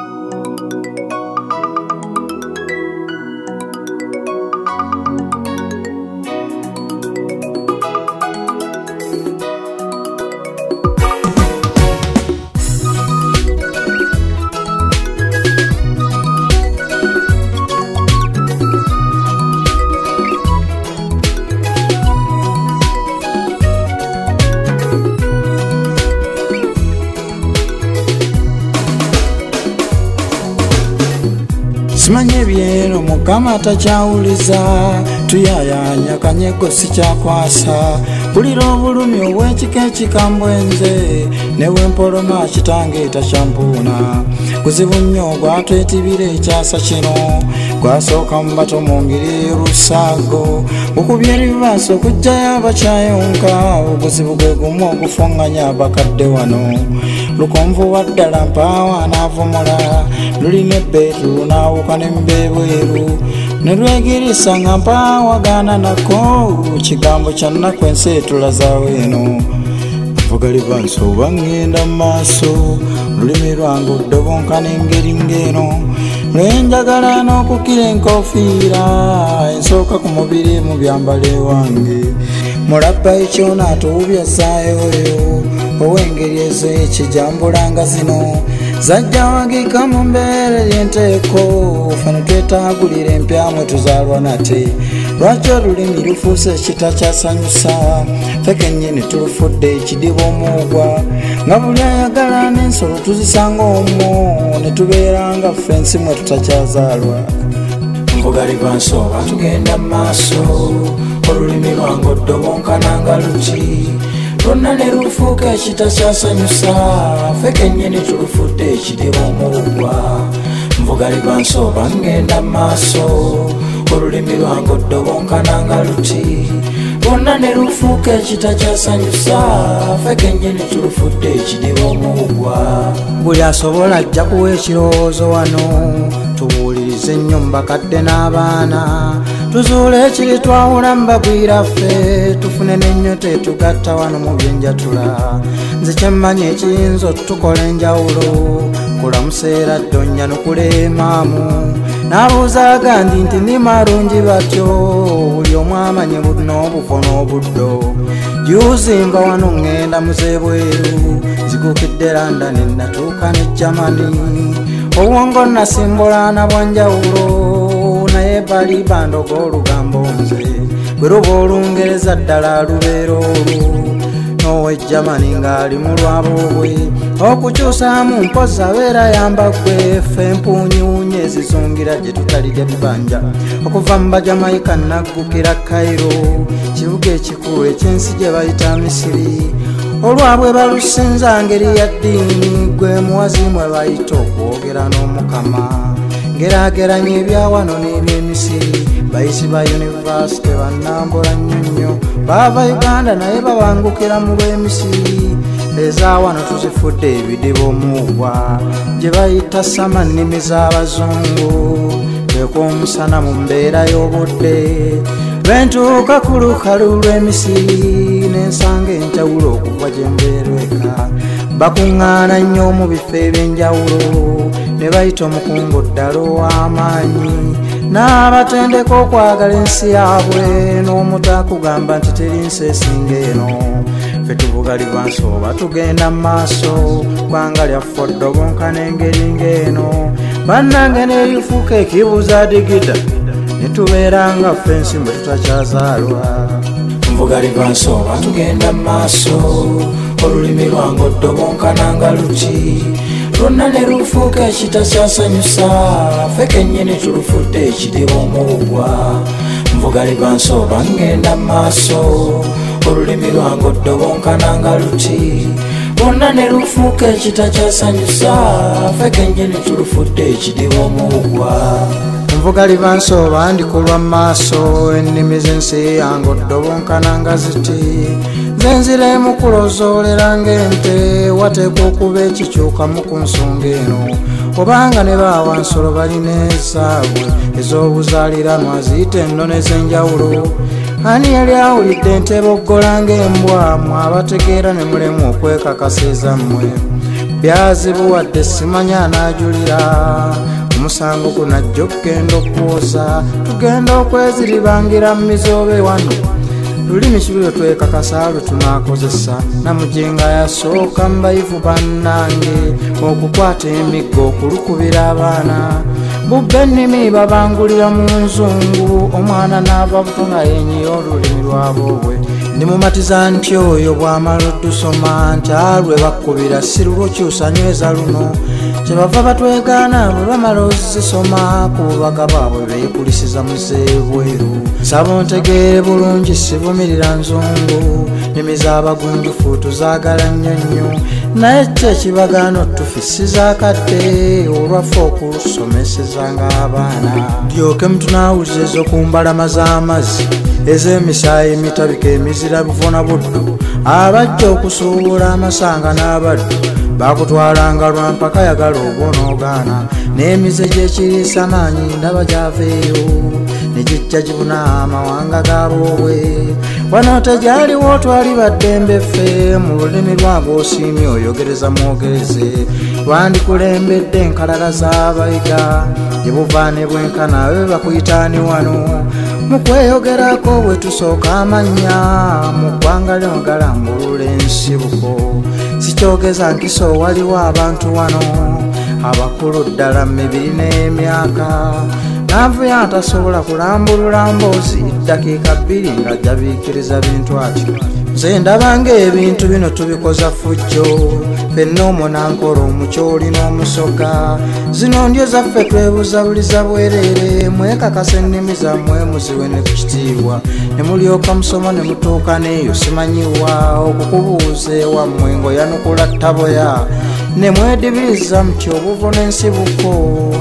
Thank you. simanye byero mukama takyawuliza tuyayanya kanyego sikyakwasa bulira obulumi obw'ekika ekikambwenze newempoloma kitange takyampuuna kuzibu nnyo gwatwetibira ekyasa kino gwasooka mu bato mu ngeri rusago e okubya erivaasi okugjayo abakyayonka oguzibu gwe gumu ogufunganya abakadde wano lukonvu wa ddala mpaawo anaavumula lulina ebbeetu lunaawuka nembeebweru ne lwegirisa nga mpaawagaana nako kigambo kya nnaku ensi etulazaawo eno vugali bansi oba ngenda mu maaso olulimi lwange oddobonkana engeri ngeno lwenjagala n'okukira enkofiira ensooka ku mubiri mu byambalo ewange mulabba ekyona atuwubya saayo oyo ow'engeri ezo ekijambula nga zino zajja wagika mu mbeera ly'enteeko fe ne twetagulira empya mwe tuzaalwa nate lwaki olulimi lufuuse ekita kyasanyusa fekennyini tulufudde ekidiba omuogwa nga buli ayagala n'ensolo tuzisanga omwo ne tubeera nga ffe ensi mwe tutakyazaalwa nkugalibansooba tugenda mu maaso olulimi lwange oddobonkana nga luki lwonna ne lufuuka ekita kyasanyusa fekennyini tulufudde ekidiba omuogwa nvugalibansooba ngenda mu maaso olulimi lwange oddobonkana nga luti lwonna ne lufuuka ekita kyasanyusa fe kenyini tulufudde ekidiba omuugwa buli asobola ajja kuwa ekirowoozo wano tubuulirize ennyo mbakadde n'abaana tuzuula ekiri twawula mbagwiraffe tufune n'ennyo tetugatta wano mu byenjatula nze kyemmanya ekiyinza otukola enjawulo kulamuseera ddonya nokuleemaamu nabuuzaga nti nti ndi marungi batyo buli omw amanye n'obukono obuddo juzimba wano ŋŋenda muzeebweru nzigukidde london nnatuuka ne germany obwongo nasimbulana bwanjawulo naye bali bandoga olugambo nze bwe luba olungereza ddala lubeera olwo nowe germany ng'ali mulwabo bwe okukyusaamu mpozi abeera yambagwe fempu ensongera gye tutalirya bibanja okuva mu bajamaika nagukira kairo kibuga ekikulu ekyensi gye bayita misiri olwabwe balusinza ngeri ya ddiini gwe muwazimwe bayita okwogera n'omukama ngerageranya ebyawano n'ebyemisiri bayizi ba univasite bannambula nnyo nnyo baava uganda naye babangukira mu lw'emisiri ezawano tuzifudde ebidiba omuwa gyebayita sama nnimi z'abazungu ekwomusana mu mbeera y'obudde lwentuuka ku lukalu lw'emisiri n'ensanga enjawulo okugwa gye mbeerweka bakuŋŋaana nnyo mu bifo eby'enjawulo ne bayita omukungu ddala ow'amaanyi n'abatendeka okwagala ensi yabwe n'omutakugamba nti teri nsi esinga eno bugali bwa nsooba tugenda mu maaso gwanga lyaffe oddobonka n'engeri ng'eno bannange n'ebifuuka ekibuuza digida ne tubeera nga fensi mwe tutakyazaalwa bugali bwa nsooba tugenda mu maaso olulimi lwange oddobonkana nga luki lwonna ne lufuuka ekitakyasanyusa fekennyini tulufudde ekidibu omuugwa nvugali bwa nsooba ngenda mu maaso olulimi lwange oddobonkana nga luti lwonna ne lufuuka ekita kyasanyusa fekenyini tulufudde ekidiwa omuugwa envuga libansooba ndikulwa mu maaso ennimi z'ensi yange oddobonkana nga ziti zenzira emu kulozoolera ng'ente wateekwa okuba ekikyukamu ku nsonga eno obanga ne baawansolo balina ensaabwe ez'obuzaaliranwa ziyita ennono ez'enjawulo ani yali awulidde enteboggola ng'embwa mw abategeera ne mulemu okwekakasa ezammwe byazibuwadde simanya anaajulira omusango gunajja okugenda okwoza tugenda okwezilibangira mu mizoobe wano tulimi kibi lwe twekakasa lwe tunaakozesa namujinga yasooka mu bayivu bannange okukwata emiggo okulukubira abaana bugga nnimi babangulira mu nzungu omwana n'ava buto naye nyiyo olulimi lwaboobwe ndimumatiza nti oyo bwamala otusoma nti alwe bakkubira si lulukyusa nyweza luno kyebava batwegaana mulwamala ozisoma ku bubaka baabwe beekulisiza musebweru saba ntegeere bulungi sivumirira nzungu nnimi z'abagunjufu tuzaagala nnyo nnyo naye kyo ekibagaano tufisizaakadde olwaffe okusomeseza ng'abaana ndyoke mutunaawulize ez'okumbalama z'amazzi ez'emisaayi mitabika emizira bivuna buddu abajja okusuubula amasanga n'abaddu bakutwalanga lwa mpaka yagala obonaogaana n'emize gyekiriisa maanyi ndaba gyaveeyo ne gijja gibuna amawanga ga lwowe wano tegyaliwo otwali baddembeffe mu lulimi lwago osiimye oyogereza mwogereze lwandikulembedde enkalala z'abayiga gye buvaane bwenkana we bakuyitaani wano mukweyogerako bwe tusooka amannya mu ggwanga lyonogalangulula ensibuko sikyogeza nkisoowaliwo abantu wano abakulu ddala mibiri n'emyaka naavu ya atasobola kulambulula mboozi eddakiika bbiri nga jabiikiriza bintu atyo nze ndabanga ebintu bino tubikoza fujjo fenna omunankola omukyo olina omusoka zino ndyo zaffe twebuzabuliza bwereere mwekakasa ennimi zammwe muziwe ne ku kitiibwa ne mulyoka musoma ne mutuuka n'eyo simanyiwa okukubuuza ewammwe ng'oyanukula ttaboya nemwedibiriza muti obuvo n'ensibuko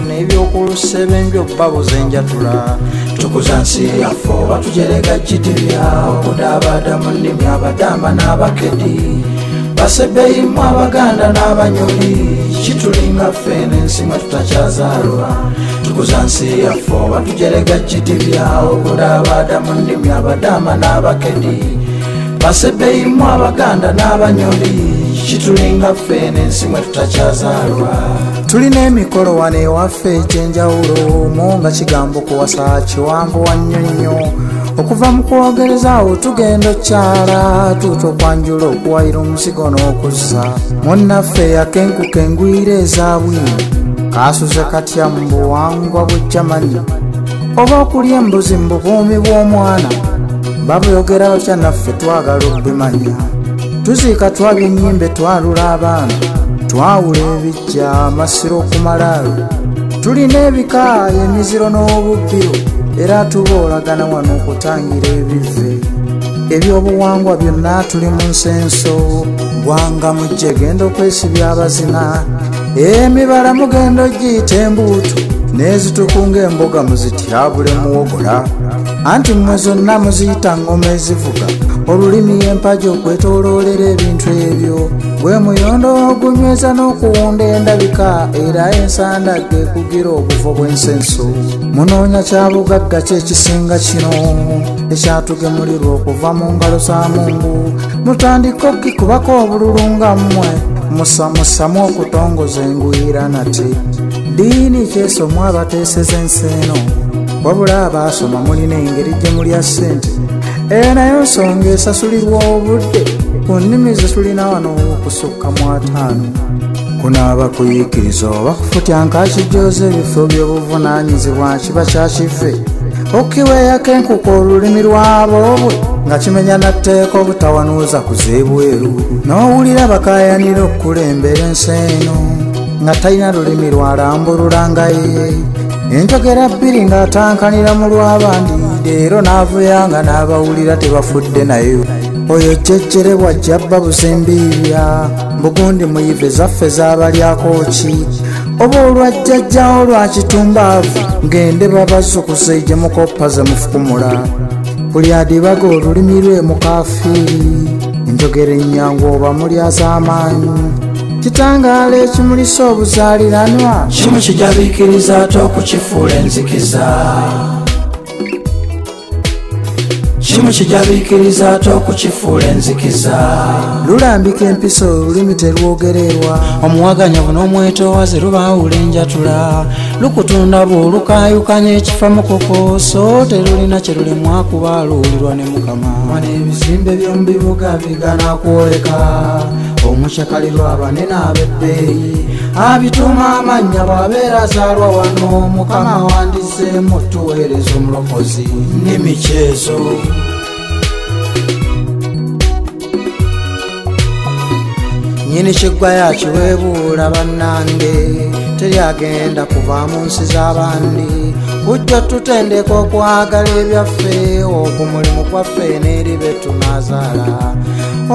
n'ebyokulusa ebenjo bbabo zenjatula tukuza nsi yaffe oba tujerega gitibya okudaabaada mu nnimi abadamba n'abakedi basebeyimu abaganda n'abanyoli kitulinga ffene ensi mwe tutakyazaalwa tukuza nsi yaffe oba tujerega gitibya okudaabaada mu nnimi abadamba n'abakedi basebeyimu abaganda n'abanyoli kitulinga ffe n'ensi mwe tutakyazaalwa tulina emikolo wano ewaffe egyenjawulo mu nga kigambo kuwasa kiwanvuwa nnyo nnyo okuva mu kwogereza awo tugenda okyala tuuta okwanjula okuwayira omusigo n'okuzza munnaffe yakenkuka engwira ezaabwino kaasuze katya mu buwangwa bwejjamanyi oba okulya embuzi mu bukuumi bw'omwana babyogera otya naffe twagala okubimanya tuziika twaba ennyimbe twalula abaana twawula ebijja amasiro okumalaalo tulina ebika emiziro n'obubbiro era tuboolagana wano okutangira ebive ebyobuwangwa byonna tuli mu nsi enso gwanga mujje genda okwesibya abazina emibala mugenda ogiyita embuutu n'ezitukunga emboga muzityabule muwogola anti mmwe zonna muziyita ngoma ezivuga olulimi empaja okwetoloolera ebintu ebyo bwe muyondo ogunyweza n'okuwunda endabika era ensandage kugira obuvo bw'ensenso munoonya kyabugagga ki ekisinga kino ekyatugemulirwa okuva mu ngalo za mungu mutandika okkikubako obululu nga mmwe musamusamu okutongoza engwira nate diini kyesoma abateeseza enseeno wabula abaasoma mulina engeri gye mulya ssente enayo eh, nsonga esasulirwa obudde ku nnimi ze tulina wano okusukka mu ataano kunaaba kuyiikiriza oba kufutyankakijjoza ebifo by'obuvunaanyizibwa kiba kyakife okkiweeyako enkuka olulimi lwaboobwe nga kimenya natteeka obutawanuuza kuzeebweru n'owulira bakaayanira okukulembera enseeno nga talina lulimi lwalambululangaye enjogera bbiri ng'atankanira mu lwabandi leero n'avuya nga n'abawulira tebafudde nayo oyo jjejjerebwa jjabba busembiibya bugundi muyive zaffe z'abalyako ki oba olwajjajjawo lwa kitumbaavu ngende babazukuse gye mukoppa ze mufukumula buli adibaga olulimi lwe mukafiiri enjogera ennyangu oba mulyaz'amaanyi kitangala ekimulisa obuzaaliranwa kimu kijabiikiriza ate okukifuula enzikiza kimu kijabiikiriza ate okukifuula enzikiza lulambika empisa olulimi telwogererwa omuwaganya buno omwetowaze lubaawula enjatula lukutunda bwolukayukanya ekifa mukoko so telulina kyerulemu akuba aluwulirwa ne mukama mana ebizimbe by'omu bibuga biganakwoleka mushakalirwa abanene ab'ebbeeyi abituma amannya bwabeera azaalwa wano mukama awandiseemu tuweereza omulokozi nemikyezo nyini kiggwa yakiweebuula bannange teryagenda kuva mu nsi z'abandi kujja tutendeka okwagala ebyaffe ogwo mulimu gwaffe n'eri betunazaala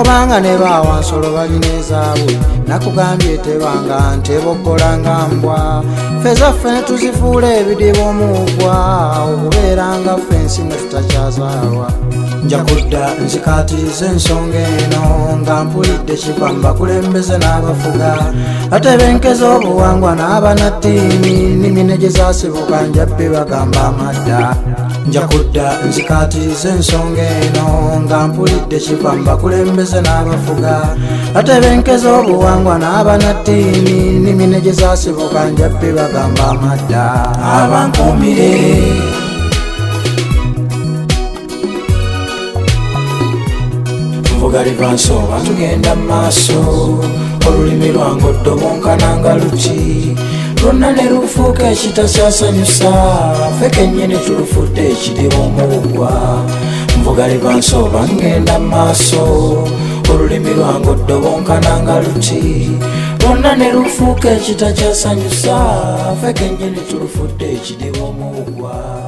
obanga ne bawansolo balina ezaabwe nakugambye tebanga ntebokolanga mbwa fezaffe ne tuzifuula ebidibomuugwa okubeera nga ffe ensi ne tutakyazaalwa njakudda nzikatiriza ensonga eno nga mpulidde kiva mubakulembeze n'abafuga atebenkeza obuwangwa n'abanatiini nimine gye zasibuka njabbe bagamba amadda njakudda nzikatiriza ensonga eno nga mpulidde kiva mubakulembeze n'abafuga atebenkeza obuwangwa n'abanatiini nimine gye zasibuka njabbe bagamba amadda abankuumire bugalivanso batugenda mumaaso olulimi lwange oddomunkana nga luki lwonna ne lufuuka ekitakyasanyusa fekennyini tulufudde ekiri omuggwa mubugalivanso batugenda mumaaso olulimi lwange oddobonkana nga luki lwonna ne lufuuka ekitakyasanyusa fekennyini tulufudde ekiri omuggwa